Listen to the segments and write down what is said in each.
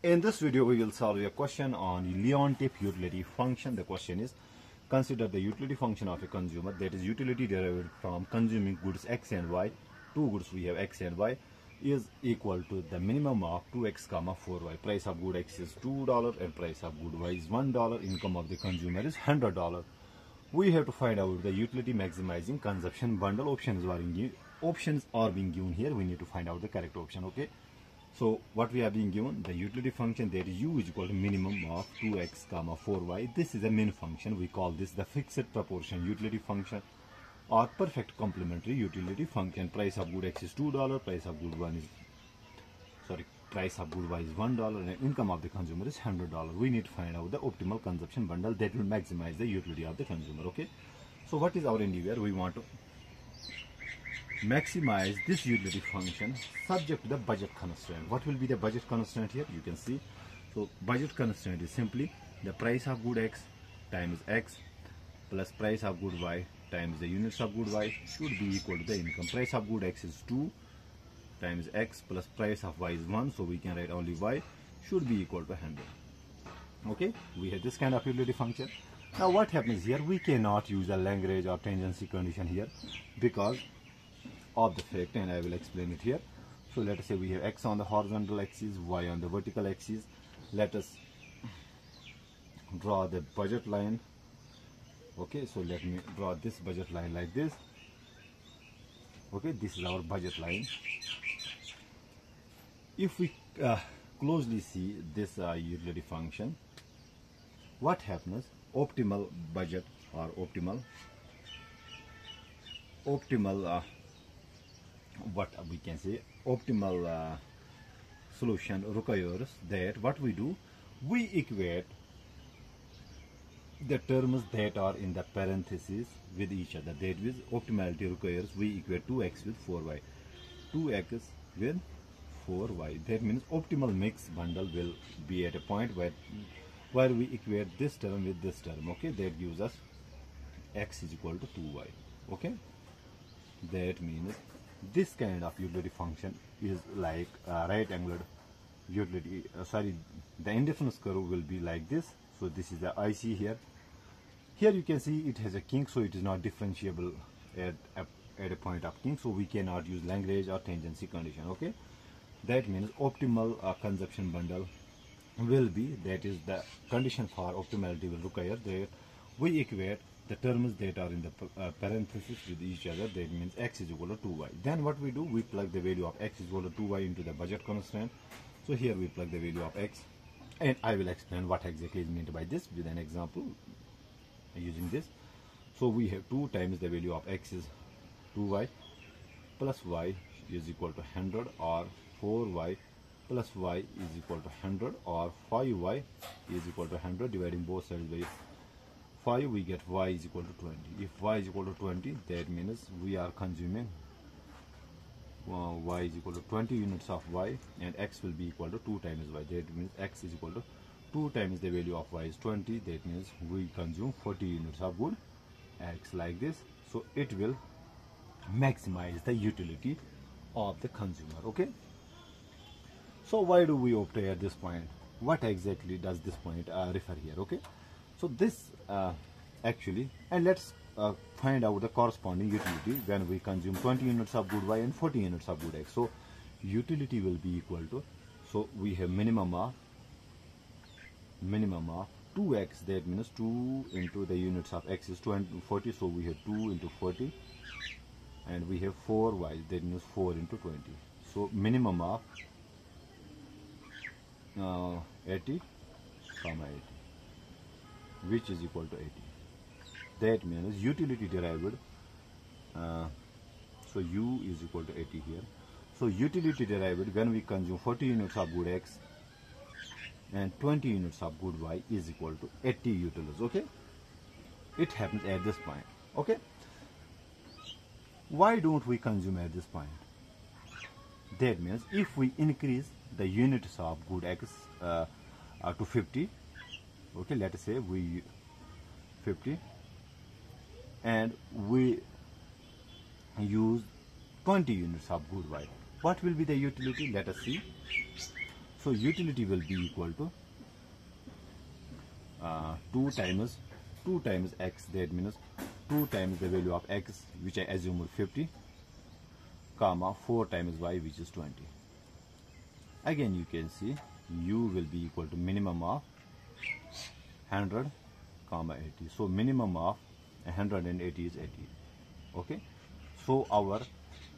In this video, we will solve a question on Leontief utility function. The question is, consider the utility function of a consumer that is utility derived from consuming goods x and y. Two goods we have x and y is equal to the minimum of 2x comma 4y. Price of good x is $2 and price of good y is $1. Income of the consumer is $100. We have to find out the utility maximizing consumption bundle options options are being given here. We need to find out the correct option. Okay. So what we are being given, the utility function that is u is equal to minimum of 2x comma 4y. This is a min function. We call this the fixed proportion utility function or perfect complementary utility function. Price of good x is $2, price of good one is, sorry, price of good y is $1 and income of the consumer is $100. We need to find out the optimal consumption bundle that will maximize the utility of the consumer. Okay. So what is our endeavor? We want to maximize this utility function subject to the budget constraint. What will be the budget constraint here? You can see. So budget constraint is simply the price of good x times x plus price of good y times the units of good y should be equal to the income. Price of good x is 2 times x plus price of y is 1. So we can write only y should be equal to 100. Okay, we have this kind of utility function. Now what happens here? We cannot use a Lagrange or tangency condition here because of the fact and I will explain it here. So let us say we have x on the horizontal axis, y on the vertical axis. Let us draw the budget line. Okay, so let me draw this budget line like this. Okay, this is our budget line. If we uh, closely see this uh, utility function, what happens? Optimal budget or optimal optimal uh, what we can say optimal uh, solution requires that what we do we equate the terms that are in the parentheses with each other. That is optimality requires we equate 2x with 4y 2x with 4y that means optimal mix bundle will be at a point where where we equate this term with this term okay? That gives us x is equal to 2y okay? That means this kind of utility function is like uh, right angled utility uh, sorry the indifference curve will be like this. So this is the IC here. Here you can see it has a kink so it is not differentiable at, at, at a point of kink so we cannot use Lagrange or tangency condition okay? That means optimal uh, consumption bundle will be that is the condition for optimality will require that we equate the terms that are in the uh, parentheses with each other that means x is equal to 2y then what we do we plug the value of x is equal to 2y into the budget constraint. So here we plug the value of x and I will explain what exactly is meant by this with an example using this. So we have 2 times the value of x is 2y plus y is equal to 100 or 4y plus y is equal to 100 or 5y is equal to 100 dividing both sides by 5 we get y is equal to 20 if y is equal to 20 that means we are consuming uh, y is equal to 20 units of y and x will be equal to 2 times y. That means x is equal to 2 times the value of y is 20 that means we consume 40 units of good x like this. So it will maximize the utility of the consumer okay? So why do we opt at this point? What exactly does this point uh, refer here okay so this uh, actually, and let's uh, find out the corresponding utility when we consume 20 units of good Y and 40 units of good X. So utility will be equal to, so we have minimum of, minimum of 2x that means 2 into the units of x is 20 40 so we have 2 into 40 and we have 4y that means 4 into 20 so minimum of uh, 80 comma 80 which is equal to 80 that means utility derived uh, so u is equal to 80 here. So utility derived when we consume 40 units of good x and 20 units of good y is equal to 80 utiles okay? It happens at this point okay? Why don't we consume at this point? That means if we increase the units of good x uh, uh, to 50 okay let us say we 50 and we use 20 units of good y what will be the utility? Let us see. So utility will be equal to uh, 2 times 2 times x that means 2 times the value of x which I assume is 50 comma 4 times y which is 20 again you can see u will be equal to minimum of 100 comma 80 so minimum of 180 is 80 okay? So our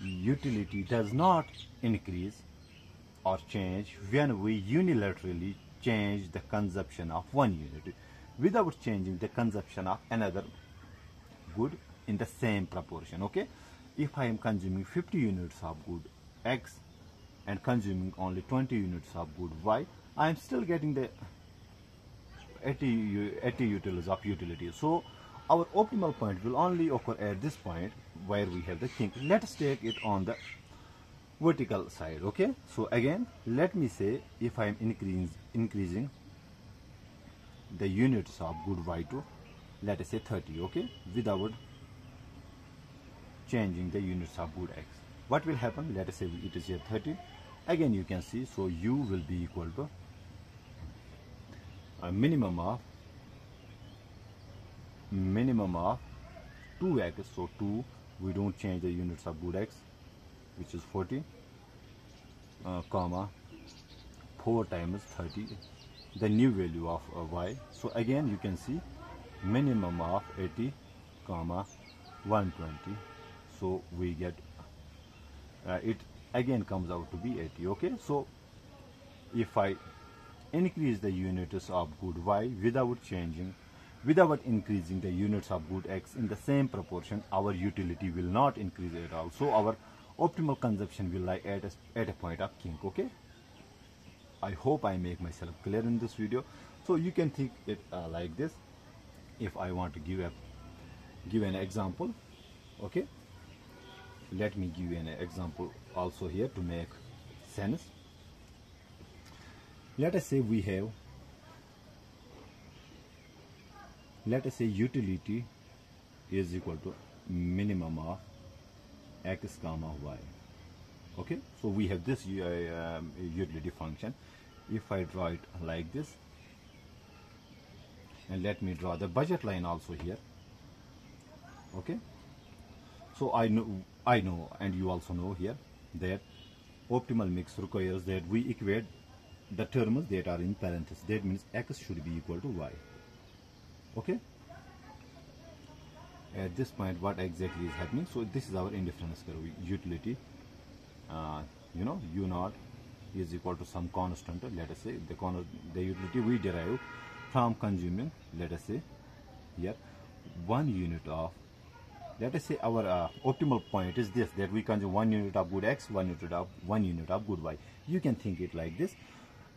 utility does not increase or change when we unilaterally change the consumption of one unit without changing the consumption of another good in the same proportion. Okay? If i am consuming 50 units of good x and consuming only 20 units of good y i am still getting the 80, 80 utilities of utility. So our optimal point will only occur at this point where we have the kink let's take it on the vertical side okay? So again let me say if i am increasing increasing the units of good y2 let us say 30 okay? Without changing the units of good x. What will happen? Let us say it is here 30 again you can see so u will be equal to a minimum of minimum of 2x so 2 we don't change the units of good x which is 40 uh, comma 4 times 30 the new value of uh, y. So again you can see minimum of 80 comma 120 so we get uh, it again comes out to be 80 okay? So if I increase the units of good y without changing without increasing the units of good x in the same proportion our utility will not increase at all. So our optimal consumption will lie at a, at a point of kink okay? I hope I make myself clear in this video. So you can think it uh, like this. If I want to give a give an example okay? Let me give you an example also here to make sense let us say we have. Let us say utility is equal to minimum of x comma y. Okay? So we have this uh, um, utility function. If I draw it like this and let me draw the budget line also here. Okay? So I know I know and you also know here that optimal mix requires that we equate the terms that are in parentheses that means x should be equal to y. Okay? At this point what exactly is happening? So this is our indifference curve. Utility uh, you know u naught is equal to some constant let us say. The the utility we derive from consuming let us say here one unit of let us say our uh, optimal point is this that we consume one unit of good x one unit of one unit of good y. You can think it like this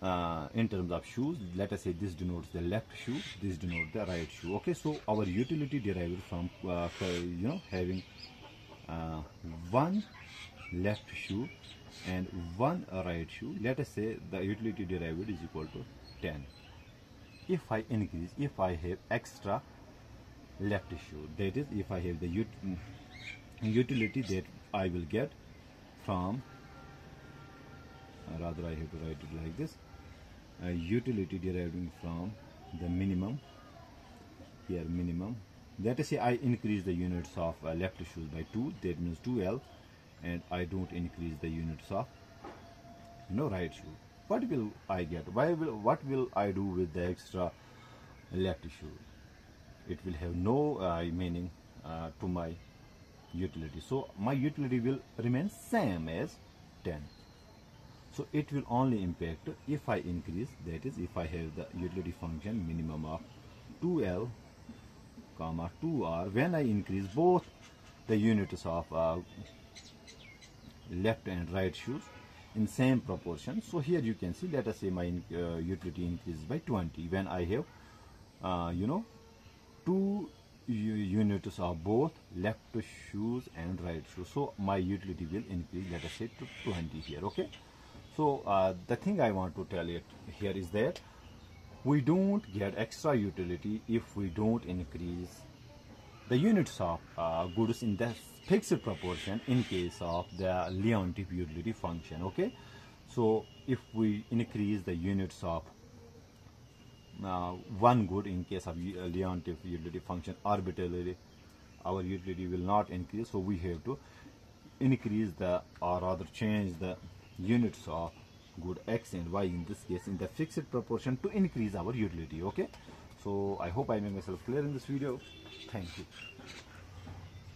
uh, in terms of shoes let us say this denotes the left shoe this denotes the right shoe. Okay so our utility derived from uh, you know having uh, one left shoe and one right shoe. Let us say the utility derived is equal to 10 if I increase if I have extra left shoe that is if I have the ut utility that I will get from rather I have to write it like this utility deriving from the minimum here minimum. Let us say I increase the units of uh, left shoes by 2 that means 2L and I don't increase the units of no right shoe. What will I get? Why will what will I do with the extra left shoe? It will have no uh, meaning uh, to my utility. So my utility will remain same as 10 so it will only impact if I increase that is if I have the utility function minimum of 2L comma 2R when I increase both the units of uh, left and right shoes in same proportion so here you can see let us say my uh, utility increases by 20 when I have uh, you know two units of both left shoes and right shoes so my utility will increase let us say to 20 here okay so uh, the thing I want to tell you here is that we don't get extra utility if we don't increase the units of uh, goods in the fixed proportion in case of the Leontief utility function okay? So if we increase the units of uh, one good in case of uh, Leontief utility function arbitrarily our utility will not increase so we have to increase the or rather change the units of good x and y in this case in the fixed proportion to increase our utility okay? So i hope i made myself clear in this video. Thank you